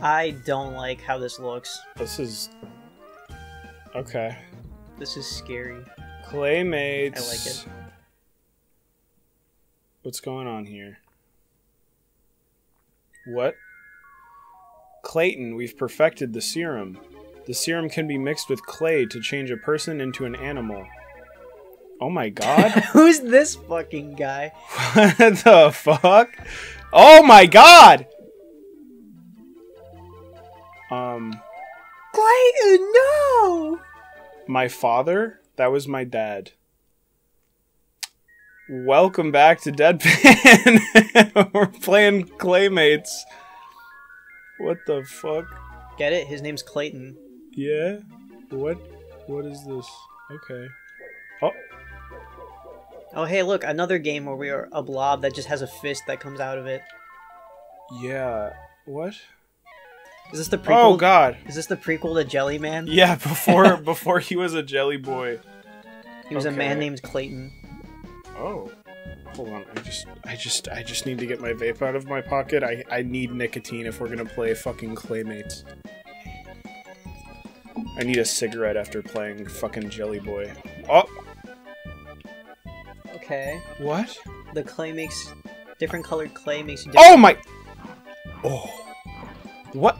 I don't like how this looks. This is okay. This is scary. Claymates. I like it. What's going on here? What? Clayton, we've perfected the serum. The serum can be mixed with clay to change a person into an animal. Oh my god. Who's this fucking guy? what the fuck? Oh my god! Um, Clayton, no! my father? That was my dad. Welcome back to Deadpan. We're playing Claymates. What the fuck? Get it? His name's Clayton. Yeah? What? What is this? Okay. Oh, Oh, hey, look, another game where we are a blob that just has a fist that comes out of it. yeah. What? Is this the oh, prequel? Oh god. Is this the prequel to Jelly Man? Yeah, before before he was a jelly boy. He was a man named Clayton. Oh. Hold on, I just I just I just need to get my vape out of my pocket. I I need nicotine if we're gonna play fucking Claymates. I need a cigarette after playing fucking Jelly Boy. Oh, Okay. what? The clay makes different colored clay makes you. Oh different. Oh my! Oh, what?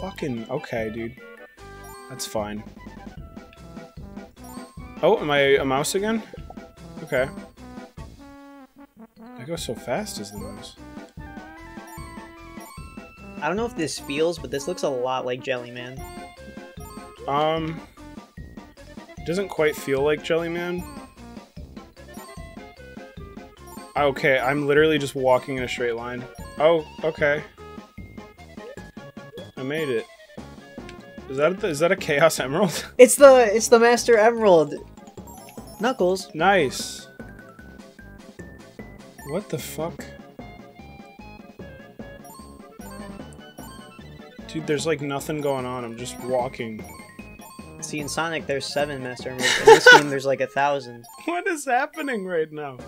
Fucking okay, dude. That's fine. Oh, am I a mouse again? Okay. I go so fast as the mouse. I don't know if this feels, but this looks a lot like Jelly Man. Um, doesn't quite feel like Jellyman. Okay, I'm literally just walking in a straight line. Oh, okay. I made it. Is that is that a Chaos Emerald? It's the it's the Master Emerald. Knuckles. nice. What the fuck? Dude, there's like nothing going on. I'm just walking. See, in Sonic, there's seven Master Emeralds. In this game, there's like a thousand. What is happening right now?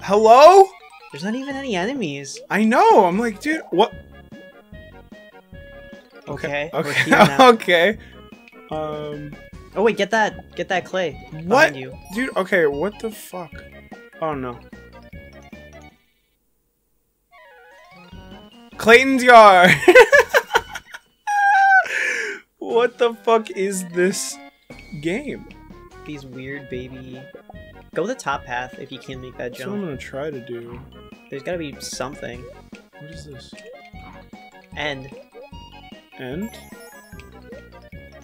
Hello? There's not even any enemies. I know. I'm like, dude, what? Okay. Okay. okay. Um, Oh wait, get that, get that clay. What? You. dude. Okay, what the fuck? Oh no. Clayton's yard. what the fuck is this game? These weird baby. Go the top path if you can make that That's what I'm gonna try to do. There's gotta be something. What is this? End. End?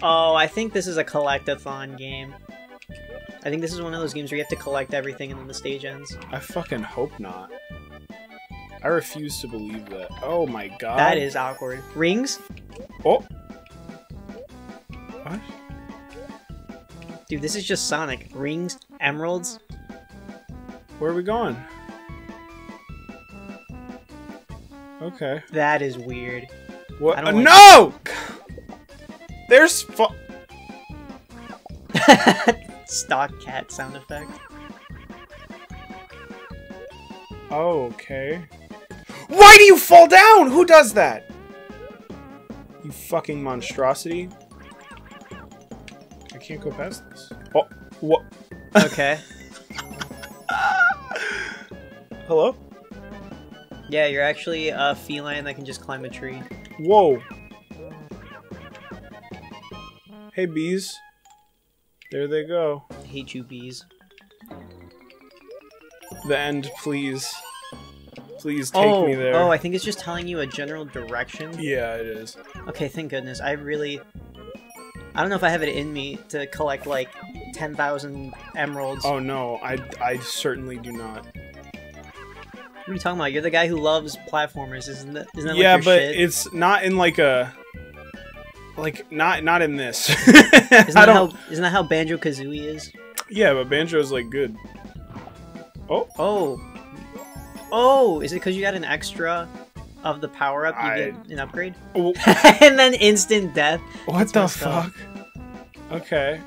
oh, I think this is a collectathon game. I think this is one of those games where you have to collect everything and then the stage ends. I fucking hope not. I refuse to believe that. Oh my god. That is awkward. Rings? Oh. What? Dude, this is just Sonic. Rings, emeralds. Where are we going? Okay. That is weird. What? Uh, no! There's fu- Stock cat sound effect. Oh, okay. Why do you fall down? Who does that? You fucking monstrosity. I can't go past this. Oh, what? Okay. Hello? Yeah, you're actually a feline that can just climb a tree. Whoa. Hey, bees. There they go. I hate you, bees. The end, please. Please take oh, me there. oh, I think it's just telling you a general direction. Yeah, it is. Okay, thank goodness. I really. I don't know if I have it in me to collect like 10,000 emeralds. Oh no, I, I certainly do not. What are you talking about? You're the guy who loves platformers, isn't that? Isn't that yeah, like but shit? it's not in like a like not not in this. Isn't that, how, isn't that how Banjo Kazooie is? Yeah, but Banjo is like good. Oh, Oh. Oh, is it because you got an extra of the power up? You I- get an upgrade? Oh, and then instant death? what the messed up. fuck? Okay.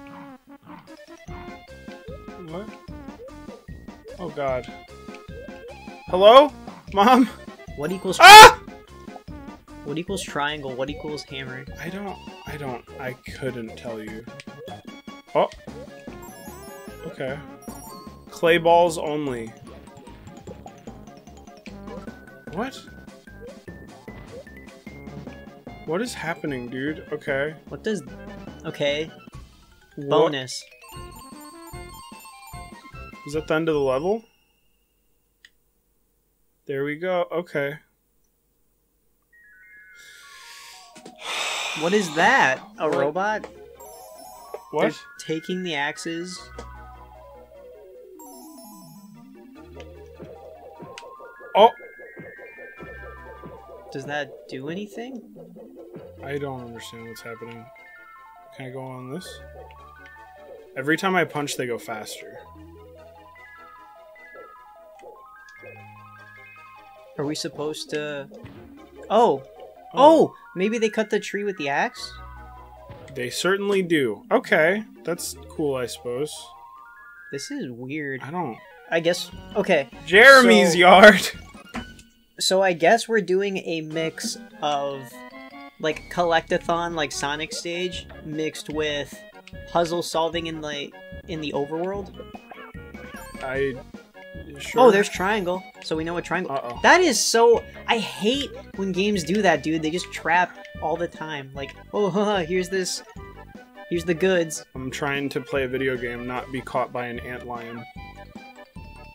What? Oh god. Hello, mom. What equals Ah! what equals triangle? What equals hammer? I don't. I don't. I couldn't tell you. Oh. Okay. Clay balls only. What? What is happening, dude? Okay. What does okay. What- Bonus. Is that the end of the level? There we go. Okay. What is that? A What? robot? What? They're taking the axes. Oh, Does that do anything? I don't understand what's happening. Can I go on this? Every time I punch, they go faster. Are we supposed to Oh. Hmm. Oh, maybe they cut the tree with the axe? They certainly do. Okay, that's cool, I suppose. This is weird. I don't. I guess okay. Jeremy's So- yard. So I guess we're doing a mix of like collectathon like Sonic stage mixed with puzzle solving in the in the overworld. I. Sure. Oh, there's triangle. So we know what triangle. Uh oh. That is so. I hate when games do that, dude. They just trap all the time. Like, oh, haha, here's this. Here's the goods. I'm trying to play a video game, not be caught by an antlion.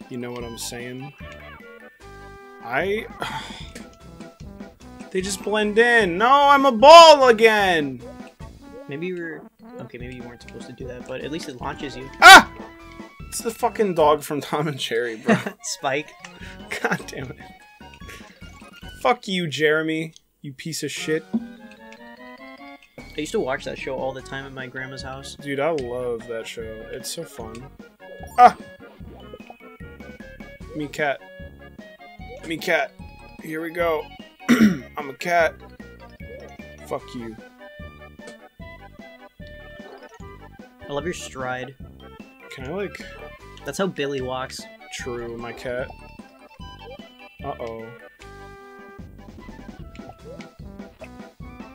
You know what I'm saying? I. they just blend in. No, I'm a ball again. Maybe you were. Okay, maybe you weren't supposed to do that, but at least it launches you. Ah! It's the fucking dog from Tom and Jerry, bro. Spike. God damn it. Fuck you, Jeremy. You piece of shit. I used to watch that show all the time at my grandma's house. Dude, I love that show. It's so fun. Ah! Me cat. Me cat. Here we go. I'm a cat. Fuck you. I love your stride. Can I, like, That's how Billy walks. true my cat? Uh oh.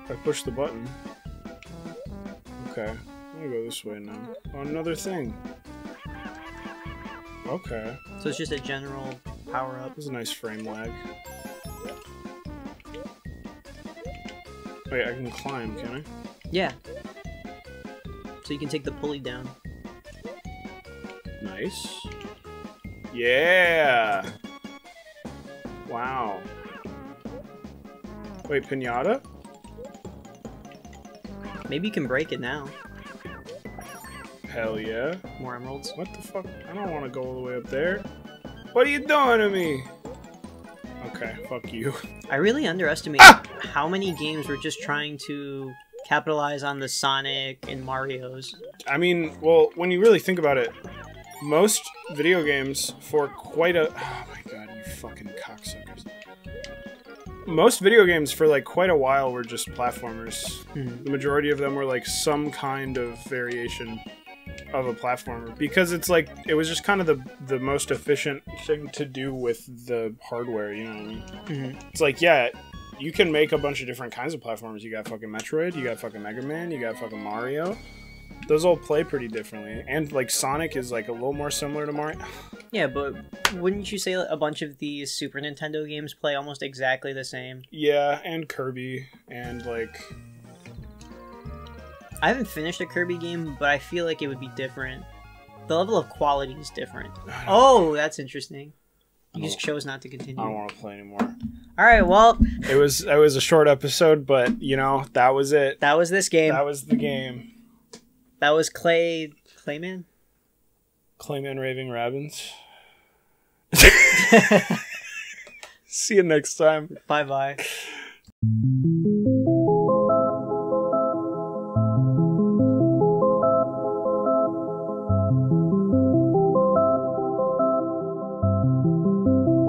I push the button. Okay. I'm gonna go this way now. Oh, another thing. Okay. So it's just a general power up. This is a nice frame lag. Wait, I can climb, can I? Yeah. So you can take the pulley down. Nice. Yeah! Wow. Wait, pinata? Maybe you can break it now. Hell yeah. More emeralds. What the fuck? I don't want to go all the way up there. What are you doing to me? Okay, fuck you. I really underestimate Ah! how many games were just trying to capitalize on the Sonic and Mario's. I mean, well, when you really think about it, most video games for quite a oh my god, you fucking cocksuckers. Most video games for like quite a while were just platformers. Hmm. The majority of them were like some kind of variation of a platformer because it's like it was just kind of the the most efficient thing to do with the hardware, you know what I mean? Mhm. It's like, yeah, you can make a bunch of different kinds of platformers. You got fucking Metroid, you got fucking Mega Man, you got fucking Mario. Those all play pretty differently. And like Sonic is like a little more similar to Mario. Yeah, but wouldn't you say a bunch of these Super Nintendo games play almost exactly the same? yeah, and Kirby and like I haven't finished a Kirby game, but I feel like it would be different. The level of quality is different. Oh, that's interesting. You just oh. chose not to continue. I don't want to play anymore. All right, well, It was it was a short episode, but you know, that was it. that was this game. That was the game. That was Clay Clayman. Clayman Raving Rabbids. See you next time. bye bye.